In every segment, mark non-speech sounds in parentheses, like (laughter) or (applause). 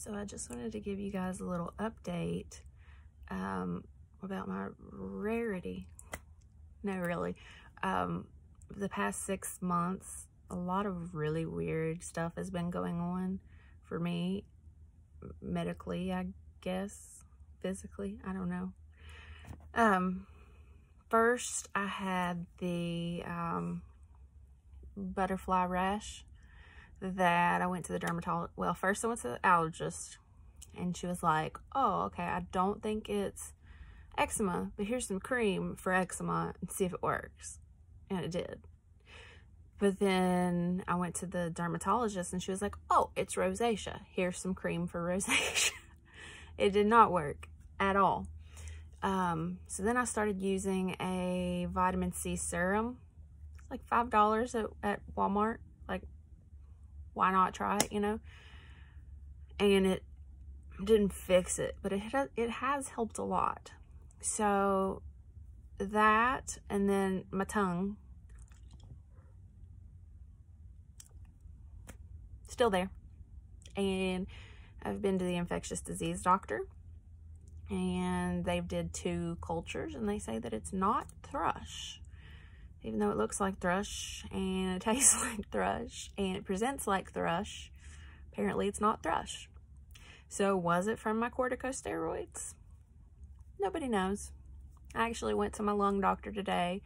So I just wanted to give you guys a little update um, about my rarity. No, really. Um, the past six months, a lot of really weird stuff has been going on for me medically, I guess, physically, I don't know. Um, first I had the um, butterfly rash that I went to the dermatologist. Well, first I went to the allergist and she was like, oh, okay, I don't think it's eczema, but here's some cream for eczema and see if it works. And it did. But then I went to the dermatologist and she was like, oh, it's rosacea. Here's some cream for (laughs) rosacea. it did not work at all. Um, so then I started using a vitamin C serum. It's like $5 at, at Walmart. Why not try it, you know? And it didn't fix it, but it, it has helped a lot. So that, and then my tongue, still there. And I've been to the infectious disease doctor and they did two cultures and they say that it's not thrush even though it looks like thrush and it (laughs) tastes like thrush and it presents like thrush apparently it's not thrush. So was it from my corticosteroids? Nobody knows. I actually went to my lung doctor today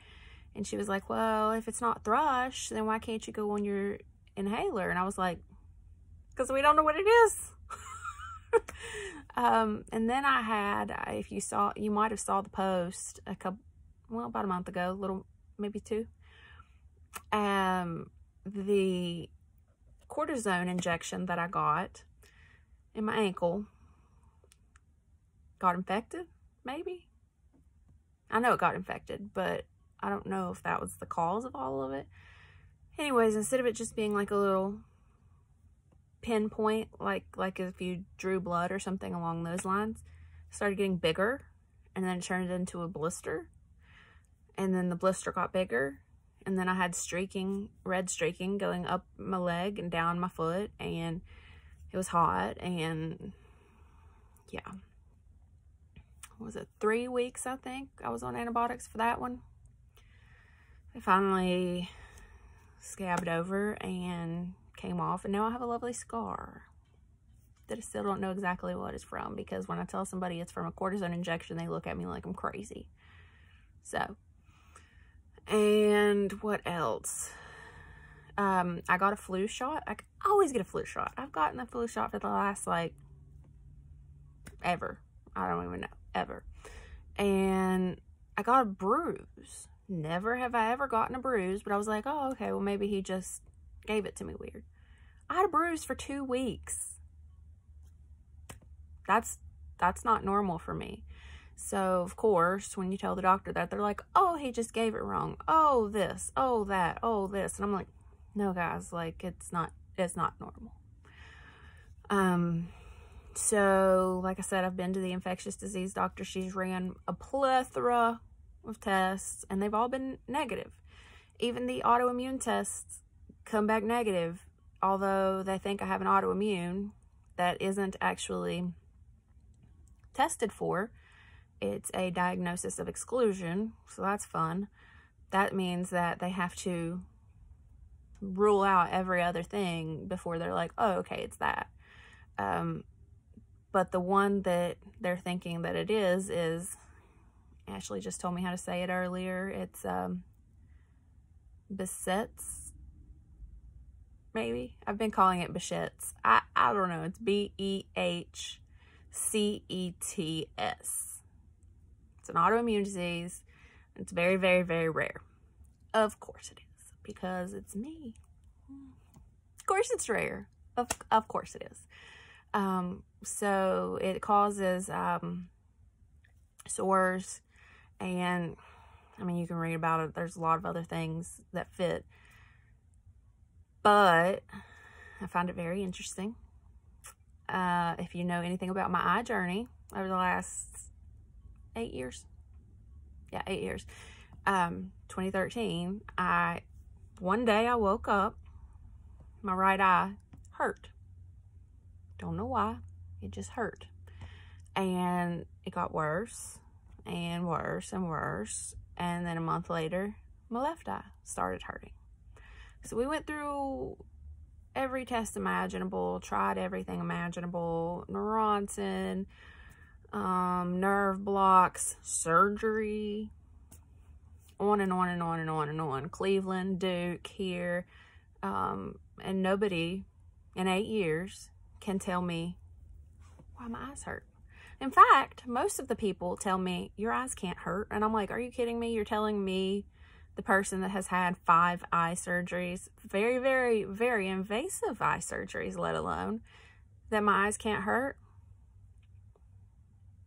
and she was like well if it's not thrush then why can't you go on your inhaler? And i was like because we don't know what it is. (laughs) Um, and then I had, if you saw, you might have saw the post a couple, well, about a month ago, a little, maybe two. Um, the cortisone injection that I got in my ankle got infected, maybe. I know it got infected, but I don't know if that was the cause of all of it. Anyways, instead of it just being like a little pinpoint, like like if you drew blood or something along those lines, started getting bigger and then turned into a blister. And then the blister got bigger. And then I had streaking, red streaking going up my leg and down my foot. And it was hot. And yeah. was it three weeks, I think? I was on antibiotics for that one. I finally scabbed over and came off and now I have a lovely scar that I still don't know exactly what it's from because when I tell somebody it's from a cortisone injection, they look at me like I'm crazy. So, and what else? Um, I got a flu shot. I always get a flu shot. I've gotten the flu shot for the last like ever. I don't even know, ever. And I got a bruise. Never have I ever gotten a bruise, but I was like, oh, okay, well, maybe he just gave it to me weird. I had a bruise for two weeks. That's, that's not normal for me. So, of course, when you tell the doctor that, they're like, oh, he just gave it wrong. Oh, this, oh, that, oh, this. And I'm like, no, guys, like, it's not, it's not normal. Um, so, like I said, I've been to the infectious disease doctor. She's ran a plethora of tests, and they've all been negative. Even the autoimmune tests come back negative, although they think I have an autoimmune that isn't actually tested for. It's a diagnosis of exclusion, so that's fun. That means that they have to rule out every other thing before they're like, oh, okay, it's that. Um, but the one that they're thinking that it is, is, Ashley just told me how to say it earlier. It's um, Behçet's maybe. I've been calling it Behçet's. I, I don't know. It's B-E-H-C-E-T-S. It's an autoimmune disease. It's very, very, very rare. Of course it is, because it's me. Of course it's rare. Of, of course it is. Um, so it causes um, sores and, I mean, you can read about it. There's a lot of other things that fit but I find it very interesting. Uh, if you know anything about my eye journey over the last eight years, yeah, eight years, um, 2013, I, one day I woke up, my right eye hurt. Don't know why. It just hurt. And it got worse and worse and worse. And then a month later, my left eye started hurting. So we went through every test imaginable, tried everything imaginable, Neurontin, um, nerve blocks, surgery, on and on and on and on and on. Cleveland, Duke, here, um, and nobody in eight years can tell me why my eyes hurt. In fact, most of the people tell me your eyes can't hurt. And I'm like, are you kidding me? You're telling me the person that has had five eye surgeries, very, very, very invasive eye surgeries, let alone that my eyes can't hurt.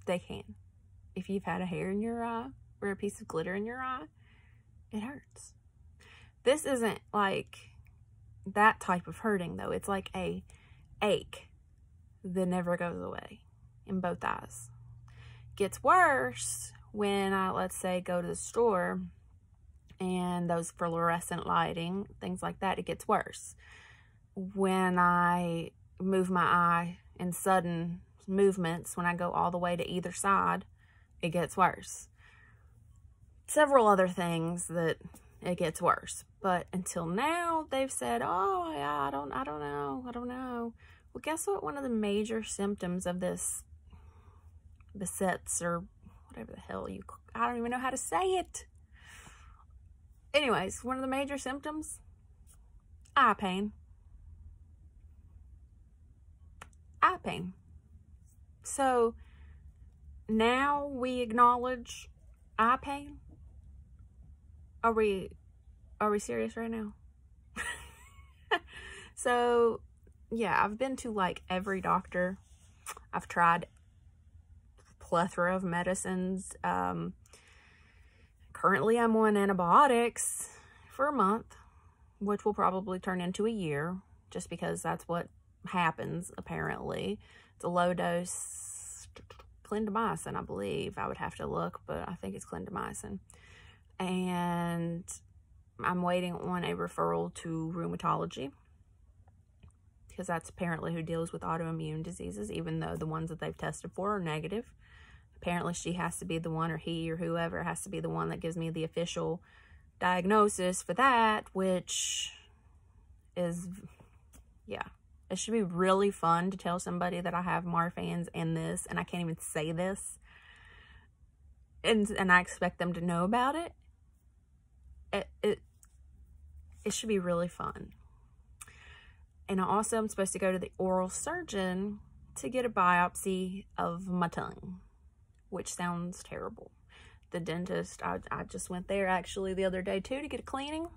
They can. If you've had a hair in your eye or a piece of glitter in your eye, it hurts. This isn't like that type of hurting though. It's like a ache that never goes away in both eyes. Gets worse when I, let's say, go to the store and those fluorescent lighting, things like that, it gets worse. When I move my eye in sudden movements, when I go all the way to either side, it gets worse. Several other things that it gets worse. But until now, they've said, oh, yeah, I don't, I don't know, I don't know. Well, guess what? One of the major symptoms of this Behçet's or whatever the hell you, I don't even know how to say it. Anyways, one of the major symptoms, eye pain. Eye pain. So now we acknowledge eye pain. Are we, are we serious right now? (laughs) so yeah, I've been to like every doctor. I've tried plethora of medicines. Um, currently, I'm on antibiotics for a month, which will probably turn into a year just because that's what happens, apparently. A low dose clindamycin, I believe. I would have to look, but I think it's clindamycin. And I'm waiting on a referral to rheumatology because that's apparently who deals with autoimmune diseases, even though the ones that they've tested for are negative apparently she has to be the one or he or whoever has to be the one that gives me the official diagnosis for that, which is, yeah. It should be really fun to tell somebody that I have Marfan's and this, and I can't even say this, and and I expect them to know about it. It it it should be really fun. And I also am supposed to go to the oral surgeon to get a biopsy of my tongue which sounds terrible. The dentist, I, I just went there actually the other day too to get a cleaning.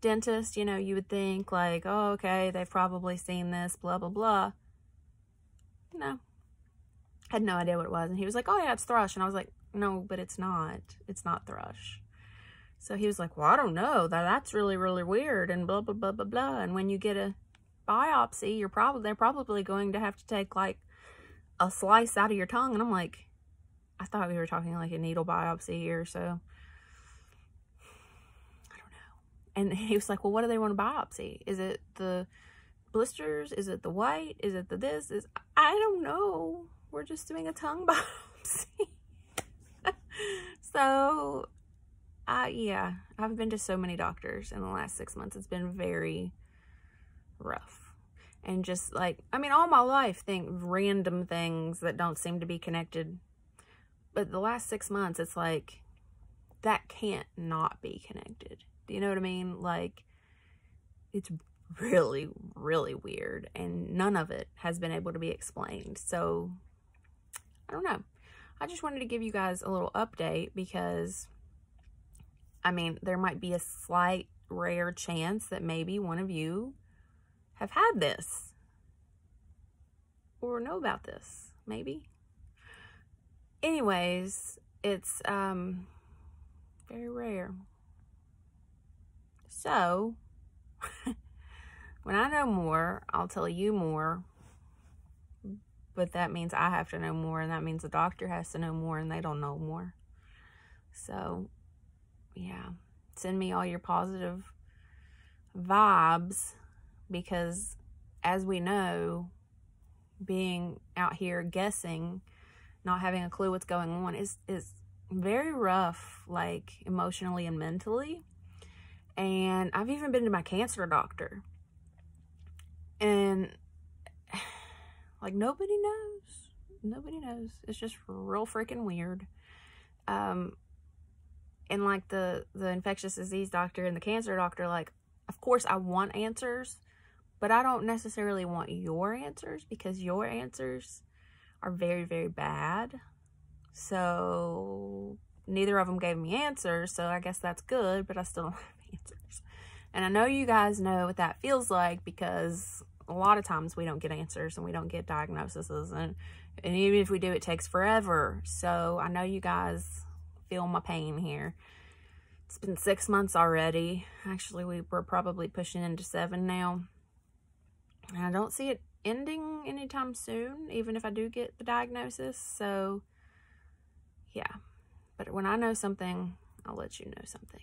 Dentist, you know, you would think like, oh, okay, they've probably seen this, blah, blah, blah. No. Had no idea what it was. And he was like, oh yeah, it's thrush. And I was like, no, but it's not. It's not thrush. So he was like, well, I don't know. That That's really, really weird and blah, blah, blah, blah, blah. And when you get a biopsy, you're probably, they're probably going to have to take like a slice out of your tongue. And I'm like, I thought we were talking like a needle biopsy here, so I. And (laughs) he was like, well, what do they want to biopsy? Is it the blisters? Is it the white? Is it the this? Is I don't know. We're just doing a tongue (laughs) biopsy. (laughs) so, uh, yeah, I've been to so many doctors in the last six months. It's been very rough and just like, I mean, all my life think random things that don't seem to be connected. But the last six months, it's like, that can't not be connected. Do you know what I mean? Like, it's really, really weird. And none of it has been able to be explained. So, I don't know. I just wanted to give you guys a little update because, I mean, there might be a slight rare chance that maybe one of you have had this or know about this, maybe. Anyways, it's um very rare. So, (laughs) when I know more, I'll tell you more. But that means I have to know more, and that means the doctor has to know more, and they don't know more. So, yeah. Send me all your positive vibes because as we know, being out here guessing, not having a clue what's going on is is very rough, like emotionally and mentally. And I've even been to my cancer doctor. And like nobody knows. Nobody knows. It's just real freaking weird. Um and like the the infectious disease doctor and the cancer doctor like of course I want answers, but I don't necessarily want your answers because your answers are very very bad. So neither of them gave me answers, so I guess that's good, but I still don't (laughs) answers. And I know you guys know what that feels like because a lot of times we don't get answers and we don't get diagnoses and, and even if we do, it takes forever. So I know you guys feel my pain here. It's been six months already. Actually, we were probably pushing into seven now. And I don't see it ending anytime soon, even if I do get the diagnosis. So, yeah. But when I know something, I'll let you know something.